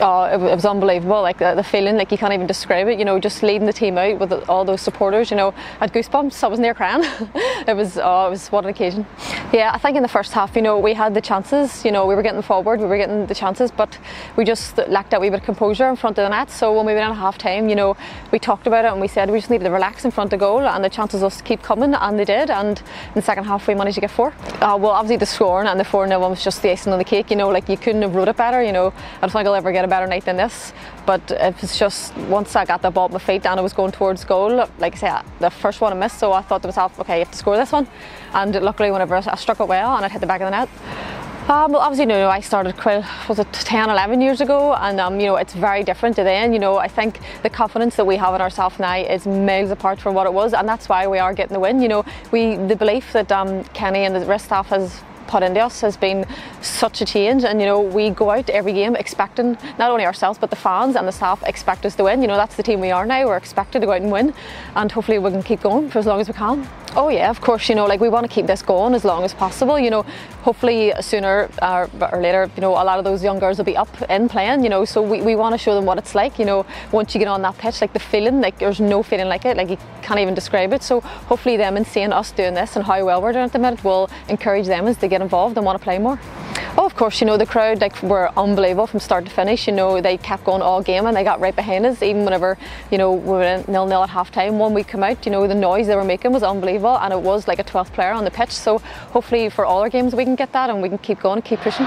Oh, it, was unbelievable. Like the, the, feeling, like you can't even describe it. You know, just leading the team out with all those supporters. You know, I had goosebumps. I was near crying. it was, oh, it was what an occasion. Yeah, I think in the first half, you know, we had the chances. You know, we were getting forward, we were getting the chances, but we just lacked that wee bit of composure in front of the net. So when we went in at half time, you know, we talked about it and we said we just needed to relax in front of goal, and the chances just keep coming, and they did. And in the second half, we managed to get four. Uh, well, obviously the scoring and the four 0 was just the icing on the cake. You know, like you couldn't have wrote it better. You know, I don't think I'll ever get better night than this. But it was just once I got the ball at my feet and I was going towards goal, like I said, the first one I missed, so I thought to myself, okay, you have to score this one. And luckily, whenever I struck it well and it hit the back of the net. Um, well, obviously, you know, I started quite, was it 10, 11 years ago, and um, you know, it's very different to then. You know, I think the confidence that we have in ourselves now is miles apart from what it was, and that's why we are getting the win. You know, we the belief that um, Kenny and the rest staff has us has been such a change. And you know, we go out every game expecting not only ourselves but the fans and the staff expect us to win. You know, that's the team we are now. We're expected to go out and win, and hopefully we can keep going for as long as we can. Oh yeah, of course. You know, like we want to keep this going as long as possible. You know, hopefully sooner uh, or, or later, you know, a lot of those young girls will be up in playing. You know, so we, we want to show them what it's like. You know, once you get on that pitch, like the feeling, like there's no feeling like it. Like you can't even describe it. So hopefully them and seeing us doing this and how well we're doing at the minute will encourage them as they get involved and want to play more. Oh, of course, you know, the crowd like were unbelievable from start to finish. You know, they kept going all game and they got right behind us, even whenever, you know, we were nil nil at half time. When we come out, you know, the noise they were making was unbelievable and it was like a 12th player on the pitch. So hopefully for all our games we can get that and we can keep going, and keep pushing.